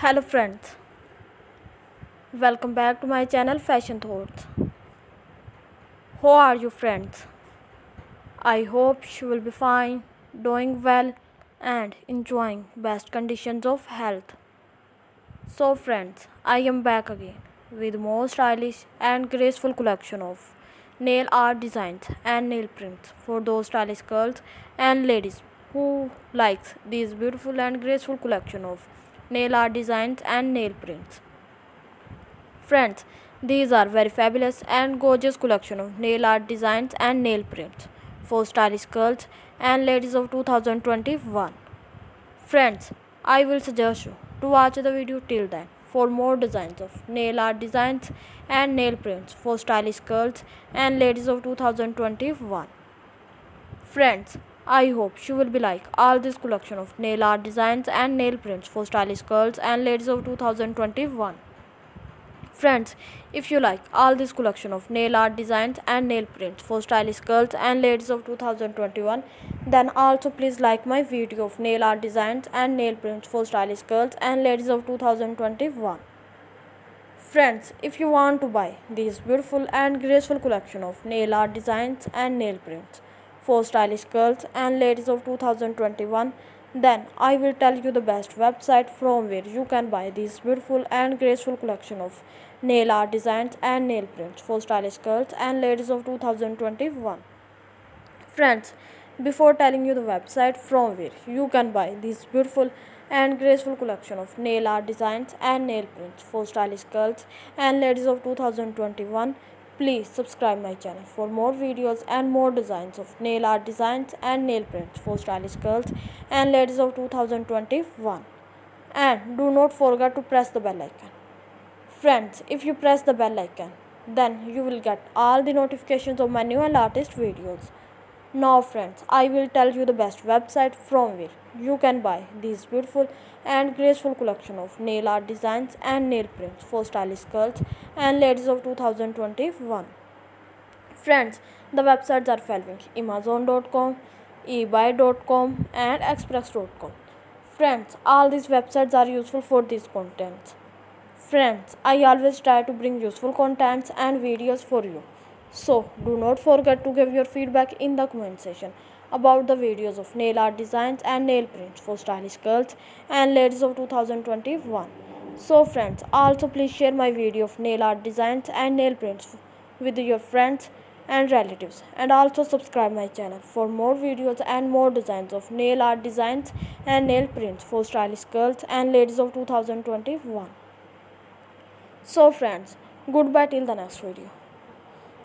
Hello friends, welcome back to my channel Fashion Thoughts. How are you friends? I hope you will be fine, doing well and enjoying best conditions of health. So friends, I am back again with more stylish and graceful collection of nail art designs and nail prints for those stylish girls and ladies who likes these beautiful and graceful collection of nail art designs and nail prints. Friends, these are very fabulous and gorgeous collection of nail art designs and nail prints for stylish girls and ladies of 2021. Friends, I will suggest you to watch the video till then for more designs of nail art designs and nail prints for stylish girls and ladies of 2021. Friends, I hope she will be like all this collection of nail art designs and nail prints for stylish girls and ladies of 2021. Friends, if you like all this collection of nail art designs and nail prints for stylish girls and ladies of 2021, then also please like my video of nail art designs and nail prints for stylish girls and ladies of 2021. Friends, if you want to buy this beautiful and graceful collection of nail art designs and nail prints, for stylish girls and ladies of 2021 then I will tell you the best website from where you can buy this beautiful and graceful collection of nail art designs and nail prints for stylish girls and ladies of 2021. Friends, before telling you the website from where you can buy this beautiful and graceful collection of nail art designs and nail prints for stylish girls and ladies of 2021, Please subscribe my channel for more videos and more designs of nail art designs and nail prints for stylish girls and ladies of 2021. And do not forget to press the bell icon. Friends, if you press the bell icon, then you will get all the notifications of my new and latest videos. Now friends, I will tell you the best website from where you can buy these beautiful and graceful collection of nail art designs and nail prints for stylish girls and ladies of 2021. Friends, the websites are following amazon.com, ebuy.com and express.com. Friends, all these websites are useful for these contents. Friends, I always try to bring useful contents and videos for you. So do not forget to give your feedback in the comment section about the videos of nail art designs and nail prints for stylish girls and ladies of 2021. So friends, also please share my video of nail art designs and nail prints with your friends and relatives and also subscribe my channel for more videos and more designs of nail art designs and nail prints for stylish girls and ladies of 2021. So friends, goodbye till the next video.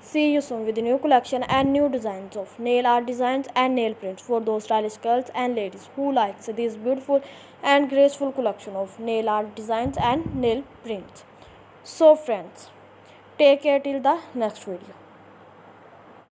See you soon with a new collection and new designs of nail art designs and nail prints for those stylish girls and ladies who likes this beautiful and graceful collection of nail art designs and nail prints. So friends, take care till the next video.